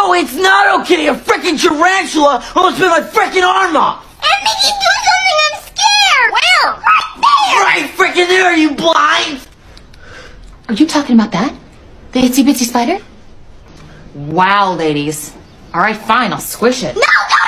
No, it's not okay. A freaking tarantula almost bit my freaking arm off. And Mickey, do something. I'm scared. Where? Right there. Right freaking there, Are you blind. Are you talking about that? The itsy bitsy spider? Wow, ladies. All right, fine. I'll squish it. No, no,